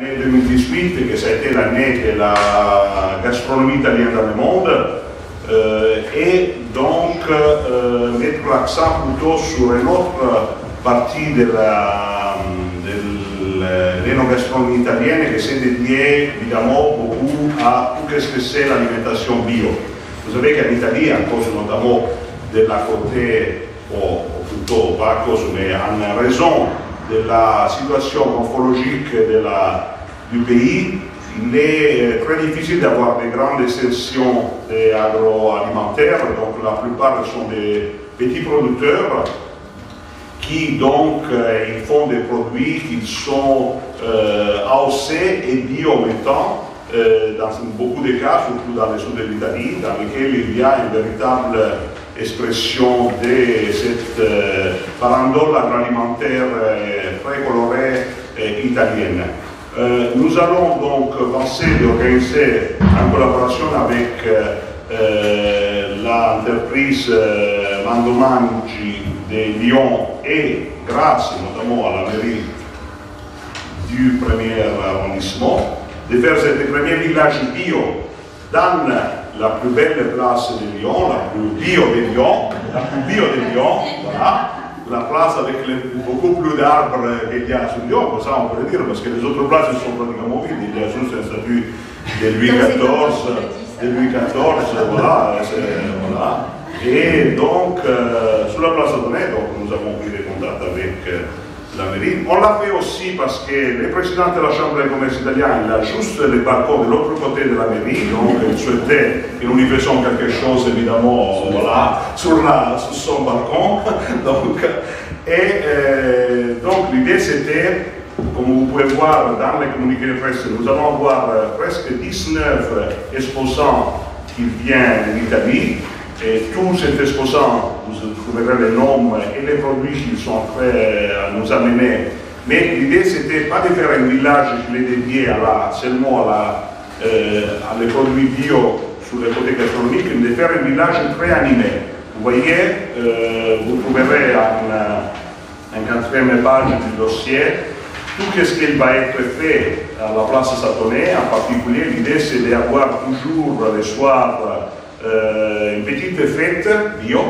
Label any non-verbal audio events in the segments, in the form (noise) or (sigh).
L'année 2018, que ça a été l'année de la gastronomie italienne dans le monde, euh, et donc euh, mettre l'accent plutôt sur une autre partie de l'enogastronomie italienne qui s'est dédiée évidemment beaucoup à tout ce que c'est l'alimentation bio. Vous savez qu'en Italie, à cause notamment de la côté, ou plutôt pas à cause, mais en raison de la situation morphologique de la, du pays, il est très difficile d'avoir des grandes extensions agroalimentaires, donc la plupart sont des petits producteurs qui donc euh, font des produits qui sont euh, AOC et bio euh, dans beaucoup de cas, surtout dans le sud de l'Italie, dans lesquels il y a une véritable expression de cette euh, farandole agroalimentaire euh, très colorée euh, italienne. Euh, nous allons donc penser d'organiser en collaboration avec euh, l'entreprise euh, Mandomangi de Lyon et grâce notamment à la mairie du premier arrondissement, de faire ce premier village bio dans la plus belle place de Lyon, la plus bio de Lyon, la plus bio de Lyon, voilà, la place avec les, beaucoup plus d'arbres qu'il y a sur Lyon, ça on pourrait dire, parce que les autres places sont pratiquement vides, il y a juste un statut de Louis XIV, de Louis XIV, voilà, voilà. Et donc, euh, sur la place donc nous avons pris des contacts avec euh, la mairie. On l'a fait aussi parce que le président de la Chambre de commerce italien, il a juste le balcon de l'autre côté de la mairie, donc il souhaitait que nous lui faisions quelque chose, évidemment, voilà, sur, la, sur son balcon. (laughs) donc, et euh, donc l'idée c'était, comme vous pouvez voir dans les communiqués de presse, nous allons avoir presque 19 exposants qui viennent d'Italie. Et tous ces exposants, vous trouverez les noms et les produits qu'ils sont prêts à nous amener. Mais l'idée, c'était pas de faire un village qui est dédié à la, seulement à, euh, à les produits bio sur le côté gastronomique, mais de faire un village très animé. Vous voyez, euh, vous trouverez en, en quatrième page du dossier tout ce qui va être fait à la place Satonnet. En particulier, l'idée, c'est d'avoir toujours le soir euh, une petite fête bio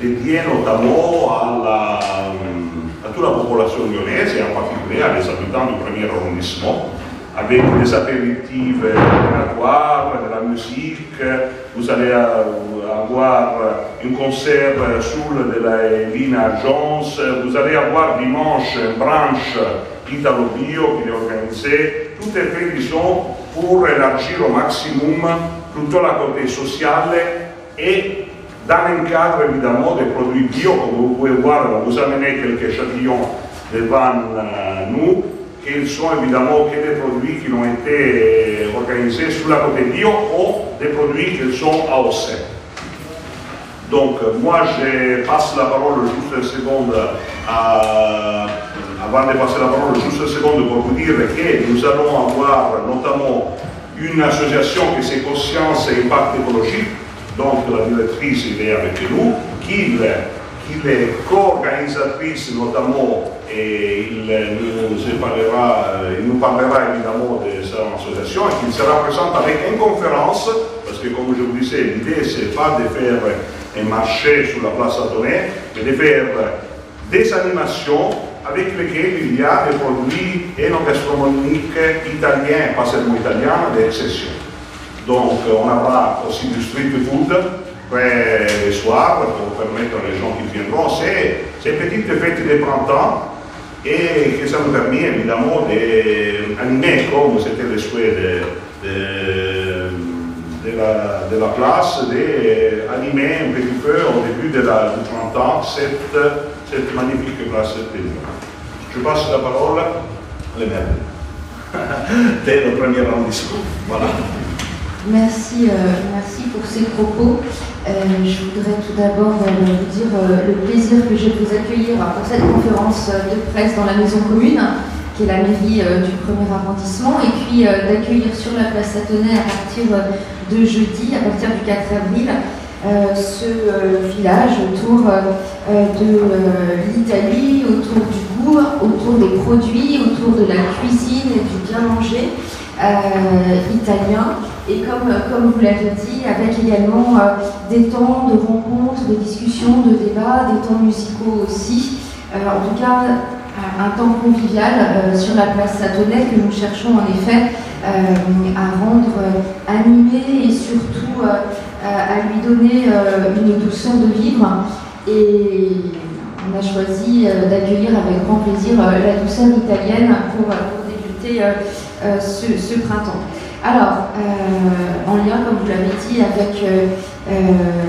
dédiée notamment à, la, à, toute la population lyonnaise et en particulier à les habitants du premier arrondissement avec des apéritifs dînatoires, de la musique. Vous allez avoir un concert sous de la Lina Jones. Vous allez avoir dimanche une branche Italo Bio qui est organisée. Tout est fait, disons, pour élargir au maximum plutôt la côté sociale et dans un cadre évidemment des produits bio, comme vous pouvez voir, vous amenez quelques châtillons devant euh, nous, qui sont évidemment que des produits qui ont été organisés sur la côté bio ou des produits qui sont AOC. Donc moi je passe la parole juste une seconde à, avant de passer la parole juste une seconde pour vous dire que nous allons avoir notamment une association qui c'est Conscience et Impact écologique, donc la directrice est avec nous, qui, qui est co-organisatrice notamment et il nous, parlera, il nous parlera évidemment de cette association et qui sera présente avec une conférence, parce que comme je vous disais, l'idée c'est pas de faire un marché sur la place Adonai, mais de faire des animations avec lesquels il y a des produits enogastronomiques italiens, pas seulement italiens, d'exception. Donc on aura aussi du street food le soir pour permettre aux gens qui viendront. C'est une petite fête de printemps et ça nous permet évidemment d'animer comme c'était le souhait de, de, de, la, de la place, d'animer un petit peu au début de la, du printemps cette, cette magnifique place je passe la parole à l'Emerle. Dès (laughs) le premier arrondissement. Voilà. Merci, euh, merci pour ces propos. Euh, je voudrais tout d'abord euh, vous dire le plaisir que j'ai de vous accueillir pour cette conférence de presse dans la maison commune, qui est la mairie du premier arrondissement, et puis d'accueillir sur la place Satonnet à partir de jeudi, à partir du 4 avril, ce village autour de l'Italie, autour du autour autour des produits, autour de la cuisine et du bien manger italien. Et comme, comme vous l'avez dit, avec également des temps de rencontres, de discussions, de débats, des temps musicaux aussi. en tout cas, un temps convivial sur la place Satonnet que nous cherchons en effet à rendre animé et surtout à lui donner une douceur de vivre. Et on a choisi d'accueillir avec grand plaisir la douceur italienne pour, débuter ce, printemps. Alors, en lien, comme vous l'avez dit, avec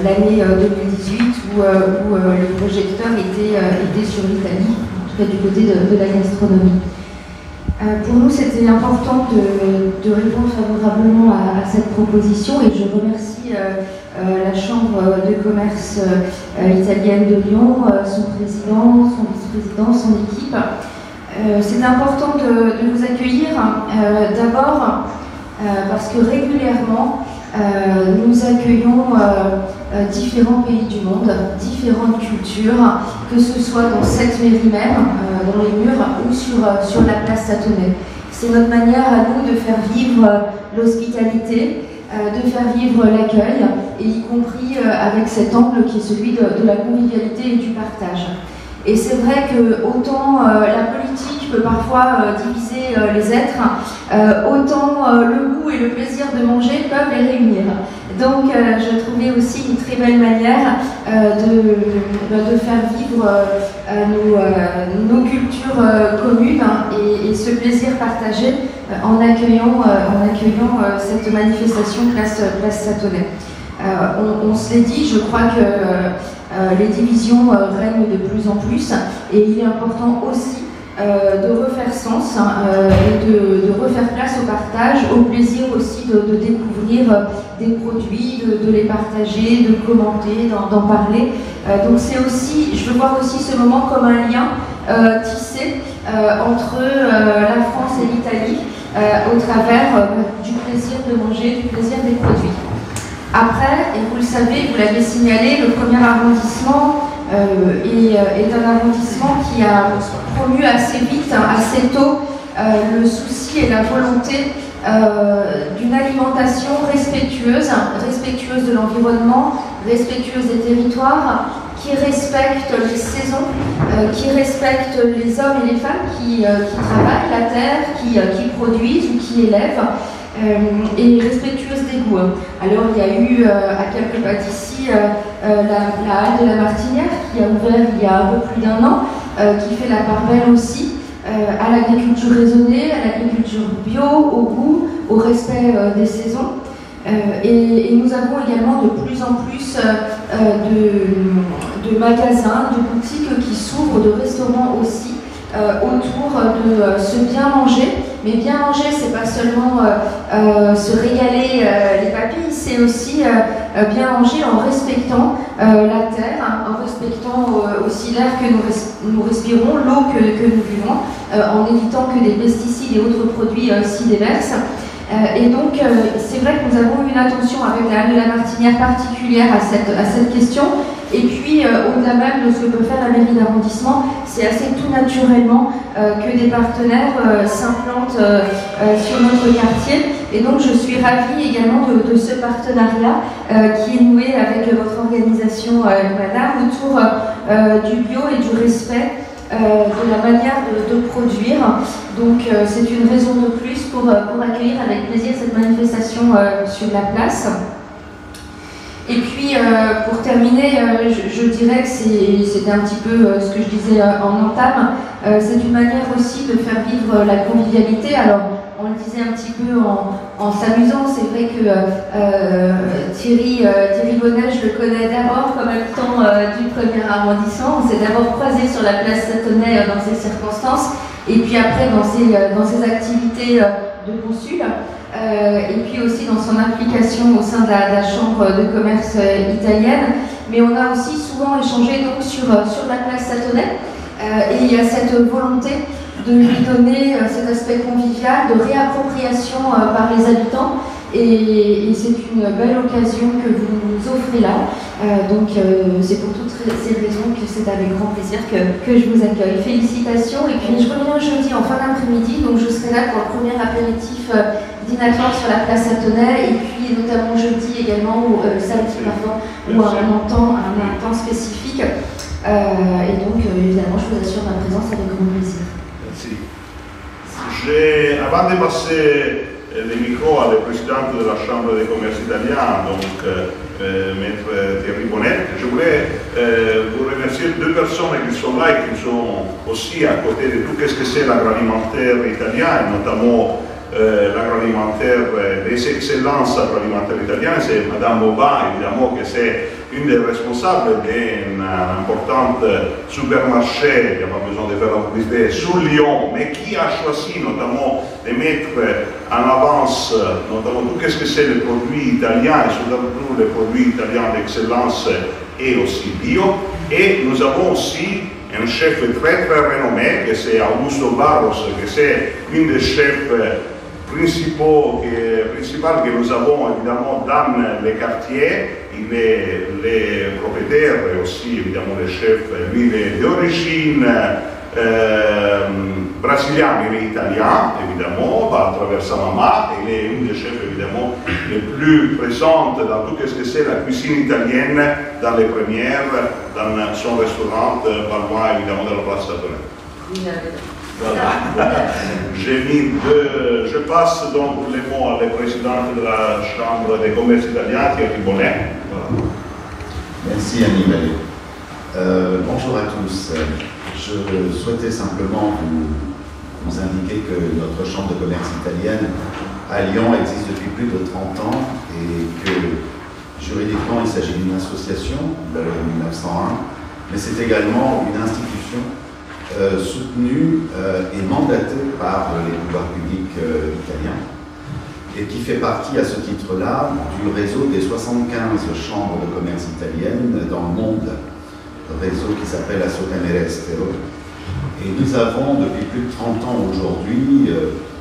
l'année 2018 où, le projecteur était, était sur l'Italie, en tout cas du côté de la gastronomie. Euh, pour nous, c'était important de, répondre favorablement à, cette proposition et je remercie euh, euh, la Chambre de commerce italienne de Lyon, son président, son vice-président, son équipe. C'est important de, de, vous accueillir d'abord parce que régulièrement, nous accueillons différents pays du monde, différentes cultures, que ce soit dans cette mairie même, dans les murs, ou sur, sur la place Satonnet. C'est notre manière à nous de faire vivre l'hospitalité, de faire vivre l'accueil, et y compris avec cet angle qui est celui de, de la convivialité et du partage. Et c'est vrai que autant la politique peut parfois diviser les êtres, autant le goût et le plaisir de manger peuvent les réunir. Donc euh, je trouvais aussi une très belle manière euh, de, de, faire vivre euh, nos, cultures communes et, ce plaisir partagé en accueillant, en accueillant cette manifestation Place, place. On, on, se l'est dit, je crois que les divisions règnent de plus en plus et il est important aussi de refaire sens hein, euh, et de, refaire place au partage, au plaisir aussi de, découvrir euh, des produits, de, les partager, de commenter, d'en parler. donc c'est aussi, je veux voir aussi ce moment comme un lien tissé entre la France et l'Italie au travers du plaisir de manger, du plaisir des produits. Après, et vous le savez, vous l'avez signalé, le premier arrondissement euh, euh, est, un arrondissement qui a promu assez vite, hein, assez tôt, euh, le souci et la volonté d'une alimentation respectueuse, respectueuse de l'environnement, respectueuse des territoires, qui respecte les saisons, qui respecte les hommes et les femmes qui, travaillent la terre, qui, qui, produisent ou qui élèvent, et respectueuse des goûts. Alors il y a eu à quelques pas d'ici euh, la, halle de la Martinière qui a ouvert il y a un peu plus d'un an, euh, qui fait la part belle aussi euh, à l'agriculture raisonnée, à l'agriculture bio, au goût, au respect des saisons. Et, nous avons également de plus en plus de, de, magasins, de boutiques qui s'ouvrent, de restaurants aussi, autour de ce bien manger. Mais bien manger, c'est pas seulement se régaler les papilles, c'est aussi euh, bien manger en respectant euh, la terre, en respectant euh, aussi l'air que nous, respirons, l'eau que, nous buvons, en évitant que des pesticides et autres produits s'y déversent. et donc, c'est vrai que nous avons une attention avec la, la Martinière particulière à cette, à cette question. Et puis, au-delà même de ce que peut faire la mairie d'arrondissement, c'est assez tout naturellement que des partenaires s'implantent sur notre quartier. Et donc je suis ravie également de, ce partenariat euh, qui est noué avec votre organisation, euh, Madame, autour euh, du bio et du respect de la manière de, produire. Donc c'est une raison de plus pour, pour, accueillir avec plaisir cette manifestation sur la place. Et puis, pour terminer, je, dirais que c'est un petit peu ce que je disais en entame. c'est une manière aussi de faire vivre la convivialité. Alors, on le disait un petit peu en, s'amusant, c'est vrai que euh, Thierry, euh, Thierry Bonnet, je le connais d'abord comme habitant euh, du premier arrondissement. On s'est d'abord croisé sur la place Satonnet dans ces circonstances, et puis après dans dans ses activités de consul, et puis aussi dans son implication au sein de la, Chambre de commerce italienne. Mais on a aussi souvent échangé donc sur, sur la place Satonnet, et il y a cette volonté de lui donner euh, cet aspect convivial, de réappropriation euh, par les habitants. Et, c'est une belle occasion que vous nous offrez là. Euh, donc c'est pour toutes ces raisons que c'est avec grand plaisir que, que, je vous accueille. Félicitations. Et puis je reviens jeudi en fin d'après-midi, donc je serai là pour le premier apéritif dînatoire sur la place Satonnet, et puis notamment jeudi également, ou samedi pardon, ou un temps, un temps spécifique. et donc évidemment je vous assure ma présence avec grand plaisir. Merci. avant de passer le micro à la présidente de la Chambre des commerces italiens, donc euh, Maître Thierry Bonnet, je voulais euh, vous remercier deux personnes qui sont là et qui sont aussi à côté de tout ce que c'est l'agroalimentaire italien, et notamment euh, l'agroalimentaire, les excellences agroalimentaires italiennes, c'est Madame Boba, évidemment, que c'est une des responsables d'un important supermarché, il n'y a pas besoin de faire la publicité, sur Lyon, mais qui a choisi notamment de mettre en avance notamment tout ce que c'est les produits italiens et surtout les produits italiens d'excellence et aussi bio. Et nous avons aussi un chef très très renommé, que c'est Augusto Barros, que c'est une des chefs principaux que, principal que nous avons évidemment dans les quartiers. Il est les propriétaires et aussi évidemment le chef, lui il est d'origine euh, brésilienne, il est italien évidemment, à travers sa maman. Il est une des chefs évidemment les plus présentes dans tout ce que c'est la cuisine italienne dans les premières, dans son restaurant, pas loin évidemment de la place Satonnet. Voilà. je passe donc les mots à la présidente de la Chambre des commerces italiens, Thierry Bonnet. Merci Annie euh, bonjour à tous. Je souhaitais simplement vous, vous, indiquer que notre Chambre de commerce italienne à Lyon existe depuis plus de 30 ans et que juridiquement il s'agit d'une association de 1901, mais c'est également une institution euh, soutenu euh, et mandaté par les pouvoirs publics euh, italiens et qui fait partie à ce titre-là du réseau des 75 chambres de commerce italiennes dans le monde, réseau qui s'appelle Asso Camere Estero. Et nous avons depuis plus de 30 ans aujourd'hui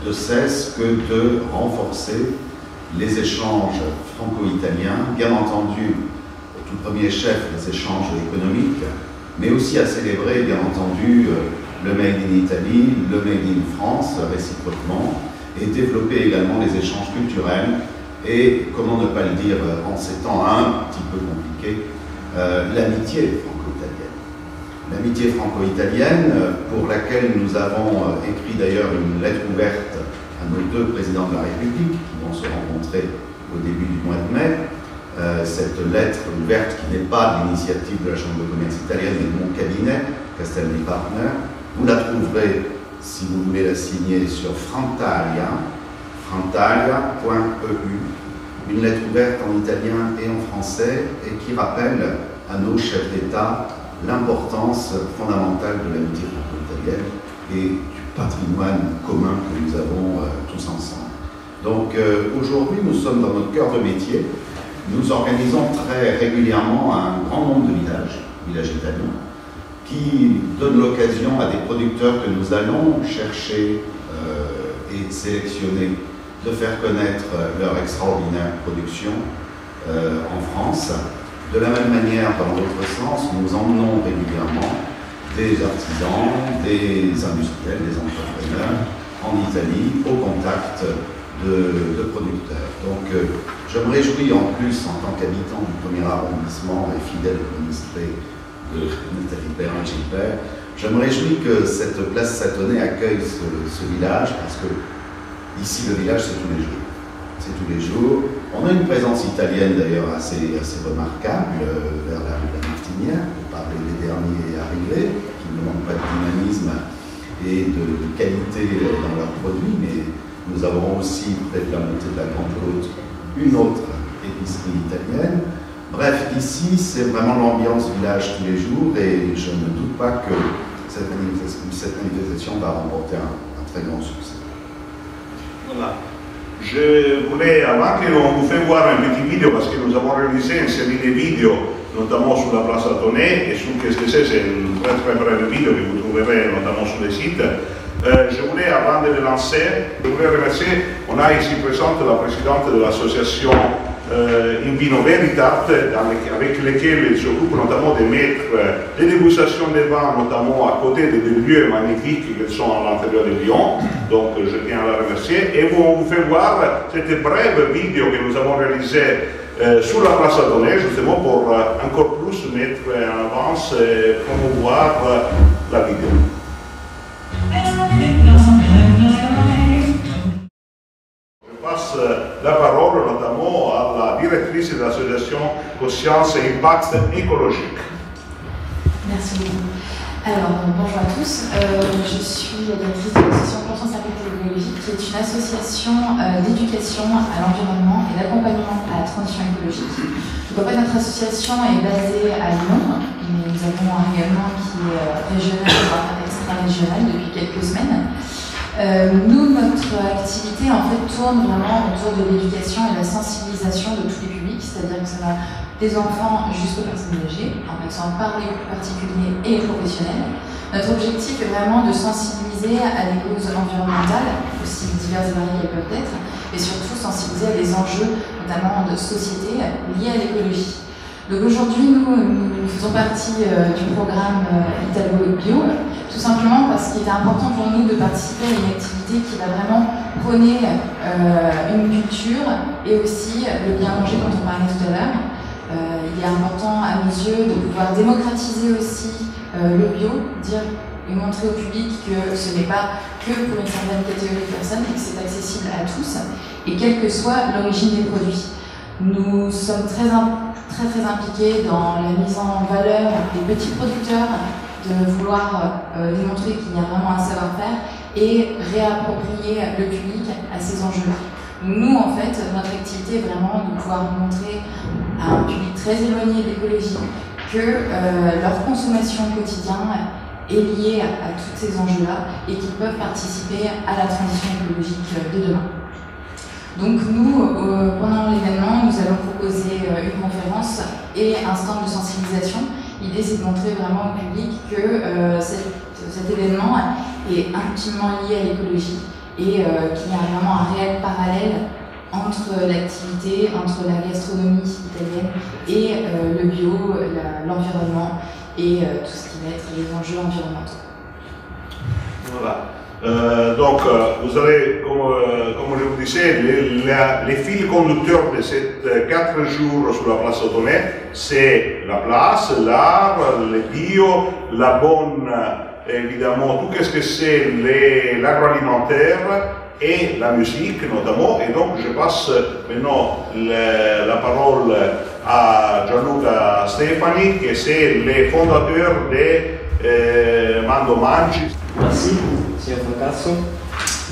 de cesse que de renforcer les échanges franco-italiens, bien entendu au tout premier chef les échanges économiques, mais aussi à célébrer, bien entendu, euh, le Made in Italy, le Made in France, réciproquement, et développer également les échanges culturels et, comment ne pas le dire euh, en ces temps un petit peu compliqués, euh, l'amitié franco-italienne. L'amitié franco-italienne, pour laquelle nous avons écrit d'ailleurs une lettre ouverte à nos deux présidents de la République, qui vont se rencontrer au début du mois de mai, euh, cette lettre ouverte qui n'est pas l'initiative de la Chambre de commerce italienne, mais de mon cabinet, Castelli Partner. Vous la trouverez, si vous voulez la signer, sur Frantalia, frantalia.eu, une lettre ouverte en italien et en français et qui rappelle à nos chefs d'État l'importance fondamentale de l'amitié franco-italienne et du patrimoine commun que nous avons euh, tous ensemble. Donc euh, aujourd'hui, nous sommes dans notre cœur de métier, nous organisons très régulièrement un grand nombre de villages, villages italiens, qui donnent l'occasion à des producteurs que nous allons chercher euh, et sélectionner de faire connaître leur extraordinaire production euh, en France. De la même manière, dans l'autre sens, nous emmenons régulièrement des artisans, des industriels, des entrepreneurs en Italie au contact de, producteurs. Donc euh, je me réjouis en plus, en tant qu'habitant du premier arrondissement et fidèle administré de (laughs) Nathalie Perrin-Gilbert, je me réjouis que cette place Satonnet accueille ce, village parce que ici le village c'est tous les jours. C'est tous les jours. On a une présence italienne d'ailleurs assez, assez remarquable euh, vers la rue de la Martinière, pour parler des derniers arrivés, qui ne manquent pas de dynamisme et de, de qualité dans leurs produits, mais nous avons aussi, de la montée de la Grande Côte, une autre épicerie italienne. Bref, ici, c'est vraiment l'ambiance village tous les jours et je ne doute pas que cette manifestation, va remporter un, très grand succès. Voilà. Je voulais, avant qu'on vous fait voir un petit vidéo, parce que nous avons réalisé une série de vidéos, notamment sur la place Tonnet, et sur qu'est-ce que c'est, c'est une très très brève vidéo que vous trouverez notamment sur le site. Euh, je voulais, avant de le lancer, je voulais remercier, on a ici présente la présidente de l'association euh, In Vino Veritat, avec lesquels ils s'occupent notamment de mettre des dégustations de vin, notamment à côté des lieux magnifiques qui sont à l'intérieur de Lyon. Donc je tiens à la remercier. Et on vous fait voir cette brève vidéo que nous avons réalisée euh, sur la place Adonai, justement pour euh, encore plus mettre en avance et promouvoir euh, la vidéo. L'association Conscience et Impact écologique. Merci beaucoup. Alors, bonjour à tous. Euh, je suis la directrice de l'association Conscience écologique, qui est une association euh, d'éducation à l'environnement et d'accompagnement à la transition écologique. Donc, en fait, notre association est basée à Lyon, mais nous avons un rayonnement qui est euh, régional, voire extra-régional depuis quelques semaines. Euh, nous, notre activité en fait tourne vraiment autour de l'éducation et la sensibilisation de tous les publics, c'est-à-dire que ça va des enfants jusqu'aux personnes âgées, en passant par les particuliers et professionnels. Notre objectif est vraiment de sensibiliser à des causes environnementales, aussi diverses et variées qu'elles peuvent être, et surtout sensibiliser à des enjeux, notamment de société, liés à l'écologie. Donc aujourd'hui, nous, nous, faisons partie euh, du programme euh, Italo Bio, tout simplement parce qu'il est important pour nous de participer à une activité qui va vraiment prôner euh, une culture et aussi le bien manger dont on parlait tout à l'heure. Il est important à nos yeux de pouvoir démocratiser aussi euh, le bio, dire et montrer au public que ce n'est pas que pour une certaine catégorie de personnes et que c'est accessible à tous, et quelle que soit l'origine des produits. Nous sommes très très très impliqués dans la mise en valeur des petits producteurs, de vouloir euh, démontrer qu'il y a vraiment un savoir-faire et réapproprier le public à ces enjeux-là. Nous, en fait, notre activité est vraiment de pouvoir montrer à un public très éloigné de l'écologie que euh, leur consommation quotidienne est liée à, tous ces enjeux-là et qu'ils peuvent participer à la transition écologique de demain. Donc nous, euh, pendant l'événement, nous allons proposer euh, une conférence et un stand de sensibilisation. L'idée, c'est de montrer vraiment au public que euh, cet, événement est intimement lié à l'écologie et euh, qu'il y a vraiment un réel parallèle entre l'activité, entre la gastronomie italienne et euh, le bio, l'environnement et tout ce qui va être les enjeux environnementaux. Voilà. Euh, donc, euh, vous avez, comme, euh, comme, je vous disais, les, fils conducteurs de ces quatre jours sur la place Autonnet, c'est la place, l'art, le bio, la bonne, évidemment, tout ce que c'est l'agroalimentaire et la musique notamment. Et donc, je passe maintenant la parole à Gianluca Stefani, qui c'est le fondateur de Mando Mangi. Merci, Sr. Fracasso.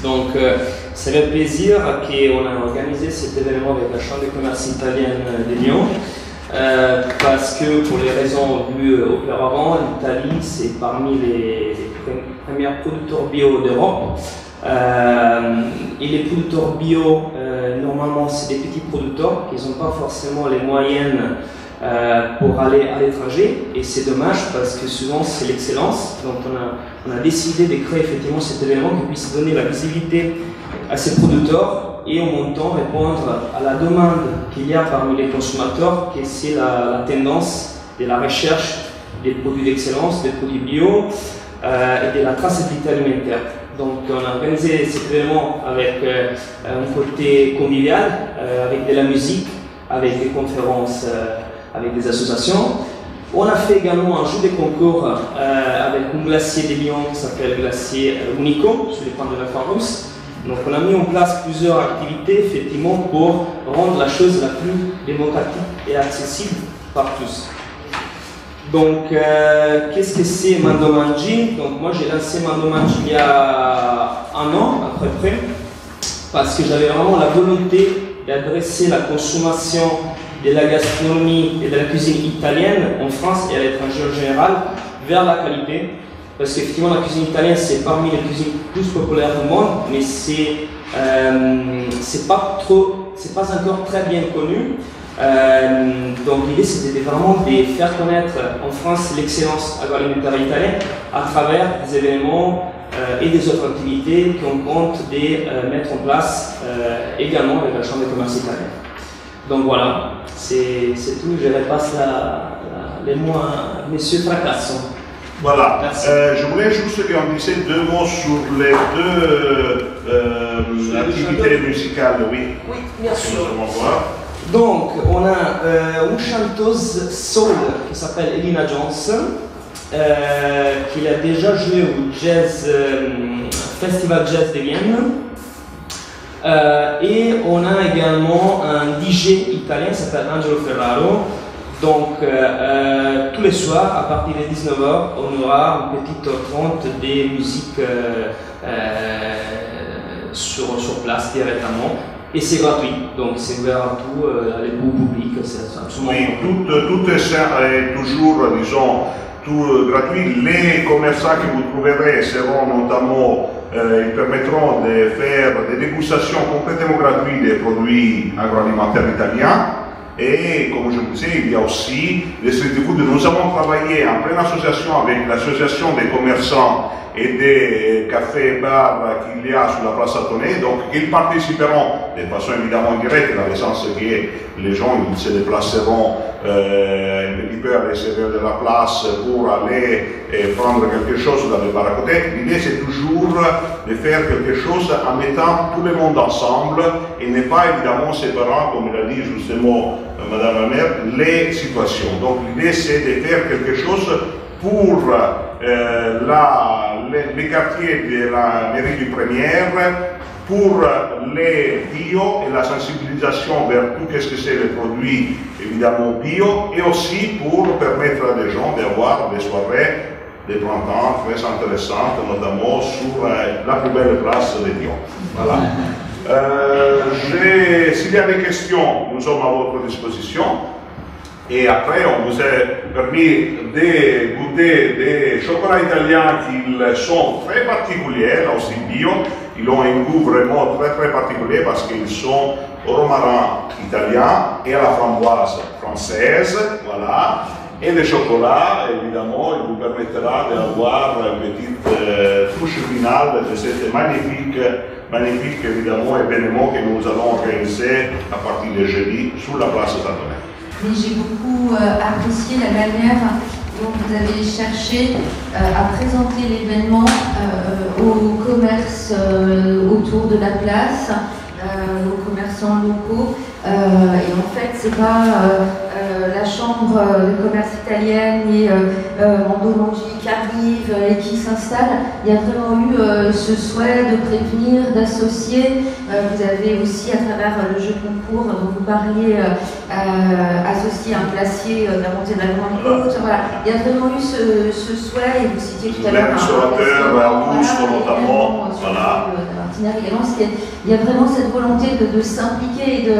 Donc, euh, c'est le plaisir qu'on a organisé cet événement avec la Chambre de commerce italienne de Lyon. Euh, parce que pour les raisons vues auparavant, l'Italie c'est parmi les, premiers producteurs bio d'Europe. Euh, et les producteurs bio, euh, normalement, c'est des petits producteurs qui n'ont pas forcément les moyens euh, pour aller à l'étranger. Et c'est dommage parce que souvent, c'est l'excellence. Donc, on a, décidé de créer effectivement cet événement qui puisse donner la visibilité à ces producteurs et en même temps répondre à la demande qu'il y a parmi les consommateurs, qui c'est la, tendance de la recherche des produits d'excellence, des produits bio euh, et de la traçabilité alimentaire. Donc on a organisé cet événement avec euh, un côté convivial, avec de la musique, avec des conférences, avec des associations. On a fait également un jeu de concours avec un glacier de Lyon qui s'appelle Glacier Unico, sur les pans de la Farus. Donc on a mis en place plusieurs activités effectivement pour rendre la chose la plus démocratique et accessible par tous. Donc, euh, qu'est-ce que c'est Mandomanji? Donc, moi, j'ai lancé Mandomanji il y a un an, à peu près, parce que j'avais vraiment la volonté d'adresser la consommation de la gastronomie et de la cuisine italienne en France et à l'étranger en général vers la qualité. Parce qu'effectivement, la cuisine italienne, c'est parmi les cuisines plus populaires du monde, mais c'est euh, pas trop, c'est pas encore très bien connu. Euh, donc l'idée c'était vraiment de faire connaître en France l'excellence agroalimentaire italienne à travers des événements et des autres activités qu'on compte de mettre en place également avec la Chambre de commerce italienne. Donc voilà, c'est tout. Je repasse la, les mots à M. Fracasso. Voilà. Euh, je voulais juste dise deux mots sur les deux euh, activités musicales, oui. Oui, bien sûr. Donc, on a euh, une chanteuse soul qui s'appelle Elina Johnson, qui a déjà joué au jazz, Festival Jazz de Vienne. Et on a également un DJ italien qui s'appelle Angelo Ferraro, donc, euh, euh, tous les soirs, à partir de 19h, on aura une petite rencontre des musiques euh, sur, sur place directement. Et c'est gratuit, donc c'est ouvert à tout, à l'égout public, c'est absolument Oui, tout, tout est, toujours, disons, tout gratuit. Les commerçants que vous trouverez seront notamment, ils permettront de faire des dégustations complètement gratuites des produits agroalimentaires italiens. Et comme je vous disais, il y a aussi les street food. Nous avons travaillé en pleine association avec l'association des commerçants et des cafés et bars qu'il y a sur la place Atonée. Donc, ils participeront de façon évidemment directe, dans le sens que les gens se déplaceront euh, ils peuvent aller servir de la place pour aller et prendre quelque chose dans le bar à côté. L'idée, c'est toujours de faire quelque chose en mettant tout le monde ensemble et ne pas évidemment séparant, comme l'a dit justement euh, Madame la maire, les situations. Donc, l'idée, c'est de faire quelque chose pour euh, la, les, les, quartiers de la mairie du Première, pour les bio et la sensibilisation vers tout ce que c'est les produits évidemment bio et aussi pour permettre à des gens d'avoir des soirées de printemps très intéressantes, notamment sur la plus belle place de Lyon. Voilà. Euh, S'il y a des questions, nous sommes à votre disposition. Et après, on vous a permis de goûter des chocolats italiens qui sont très particuliers, aussi bio. Ils ont un goût vraiment très très particulier parce qu'ils sont romarin italien et à la framboise française, voilà. Et le chocolat, évidemment, il vous permettra d'avoir une petite euh, touche finale de cette magnifique, magnifique évidemment, événement que nous allons réaliser à partir de jeudi sur la place Saint-Omer j'ai beaucoup euh, apprécié la manière dont vous avez cherché euh, à présenter l'événement euh, aux commerces autour de la place, aux commerçants locaux. et en fait, c'est pas la chambre de commerce italienne et Mandomangi qui arrive et qui s'installe. Il y a vraiment eu ce souhait de prévenir, d'associer. vous avez aussi, à travers le jeu concours dont vous parliez, associé un glacier la montée de la Grande Côte. Voilà. Il y a vraiment eu ce, ce souhait, et vous citiez tout à l'heure un restaurateur, notamment. Voilà. Il y a vraiment cette volonté de, de s'impliquer et de,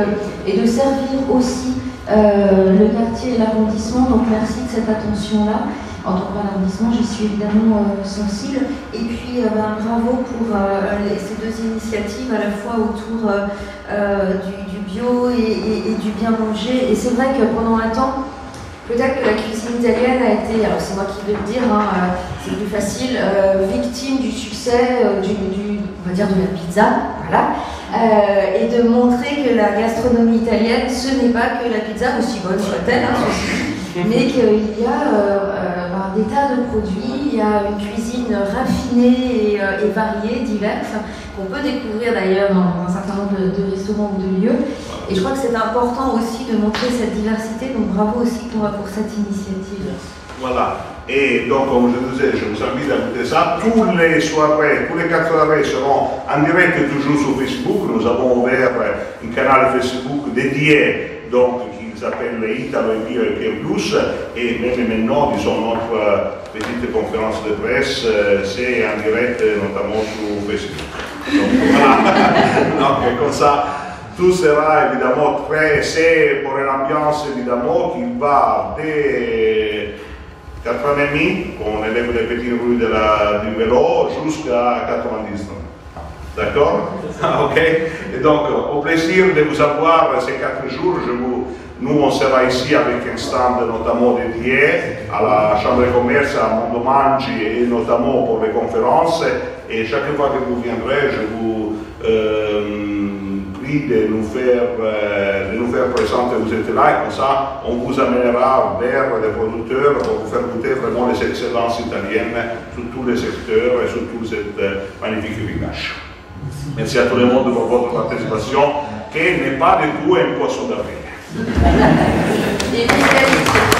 et de servir aussi euh, le quartier et l'arrondissement. Donc merci de cette attention-là. En tant qu'arrondissement, j'y suis évidemment euh, sensible. Et puis, euh, ben, bravo pour ces deux initiatives, à la fois autour du, bio et, du bien manger. Et c'est vrai que pendant un temps, peut-être que la cuisine italienne a été, alors c'est moi qui vais le dire, hein, c'est plus facile, victime du succès du, on va dire de la pizza, voilà. Euh, et de montrer que la gastronomie italienne, ce n'est pas que la pizza, aussi bonne soit-elle, hein, mais qu'il y a euh, euh, des tas de produits, il y a une cuisine raffinée et, variée, diverse, qu'on peut découvrir d'ailleurs dans, un certain nombre de, restaurants ou de lieux. Et je crois que c'est important aussi de montrer cette diversité, donc bravo aussi pour, pour cette initiative. Voilà. Et donc, je vous invite à écouter ça. Tous les soirées, tous les quatre soirées seront en direct toujours sur Facebook. Nous avons ouvert un canal Facebook dédié, donc, qui s'appelle Italo Bio et Plus. Et même maintenant, disons, notre petite conférence de presse, c'est en direct, notamment sur Facebook. Donc, voilà. (laughs) donc, comme ça, tout sera évidemment très, c'est pour une ambiance évidemment qui va des 4,5 on élève les petites rues de la, du vélo jusqu'à 90 D'accord Ok. Et donc, au plaisir de vous avoir ces quatre jours. Je vous, nous, on sera ici avec un stand notamment dédié à la Chambre de commerce, à Mondomangi et notamment pour les conférences. Et chaque fois que vous viendrez, je vous prie de nous, faire, de nous faire présenter vous êtes là, et comme ça, on vous amènera vers les producteurs pour vous faire goûter vraiment les excellences italiennes sur tous les secteurs et sur tout cette magnifique village. Merci à tout le monde pour votre participation, qui n'est pas du tout un poisson d'avril. (laughs)